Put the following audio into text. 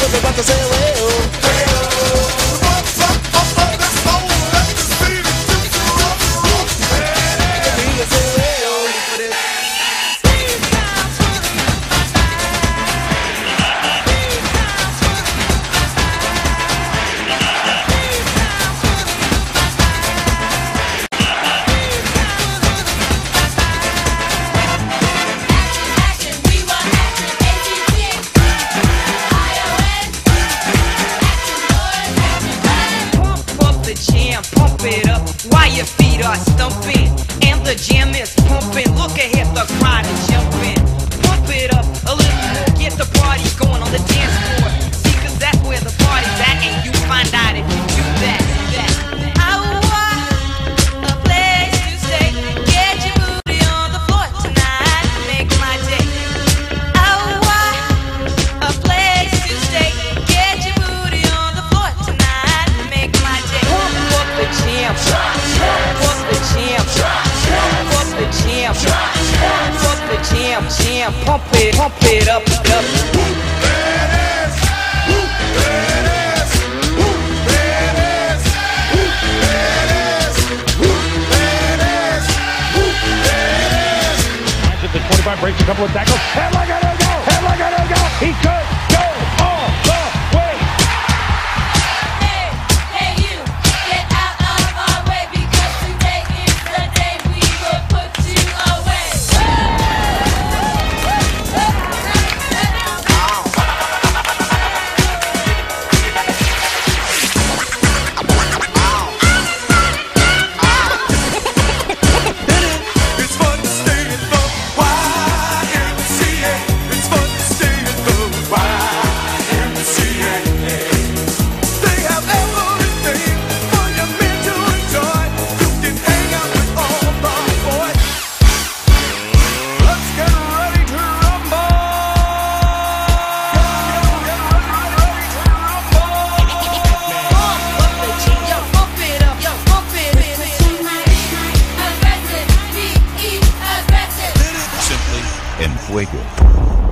Foi. it up while your feet are stumping and the jam is pumping. Look ahead, the crowd is jam, pump it, pump it up, up. Badass, badass, badass, badass, badass, badass. At the 25, breaks a couple of tackles. Headlock, I don't go. Headlock, I don't go. He could. en fuego.